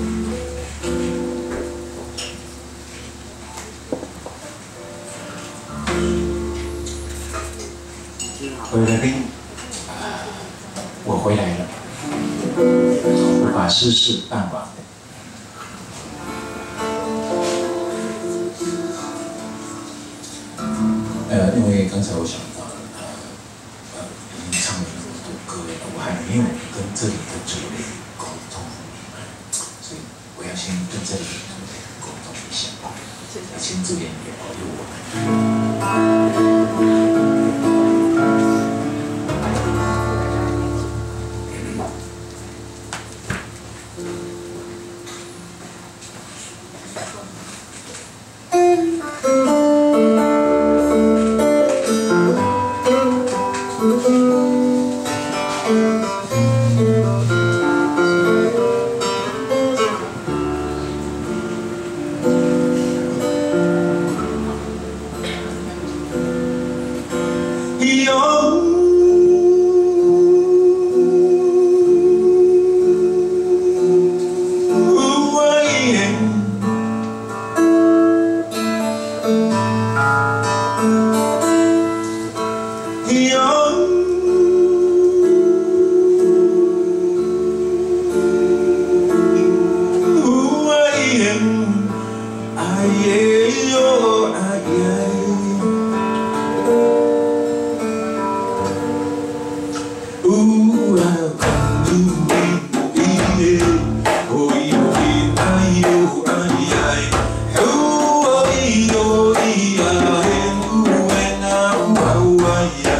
各位来宾，我回来了，我把私事办完。呃，因为刚才我想到了，呃，已经唱了那么多歌了，我还没有跟这里的主人，先跟这里的主人沟通一下，请主演也保佑我们。yeah.